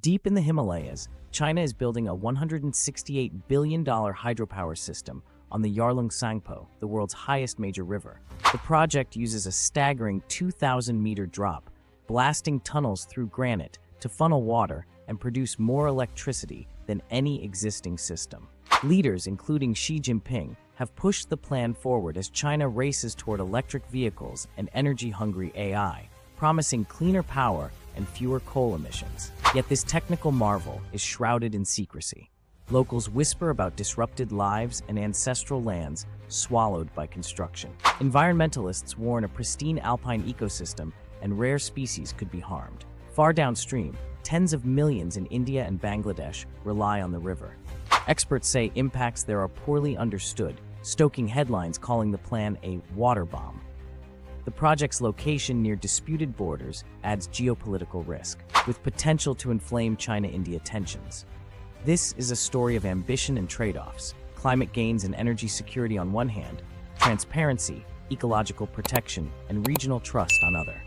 Deep in the Himalayas, China is building a $168 billion hydropower system on the Yarlung Tsangpo, the world's highest major river. The project uses a staggering 2,000 meter drop, blasting tunnels through granite to funnel water and produce more electricity than any existing system. Leaders, including Xi Jinping, have pushed the plan forward as China races toward electric vehicles and energy hungry AI, promising cleaner power and fewer coal emissions. Yet this technical marvel is shrouded in secrecy. Locals whisper about disrupted lives and ancestral lands swallowed by construction. Environmentalists warn a pristine alpine ecosystem and rare species could be harmed. Far downstream, tens of millions in India and Bangladesh rely on the river. Experts say impacts there are poorly understood, stoking headlines calling the plan a water bomb. The project's location near disputed borders adds geopolitical risk, with potential to inflame China India tensions. This is a story of ambition and trade offs climate gains and energy security on one hand, transparency, ecological protection, and regional trust on other.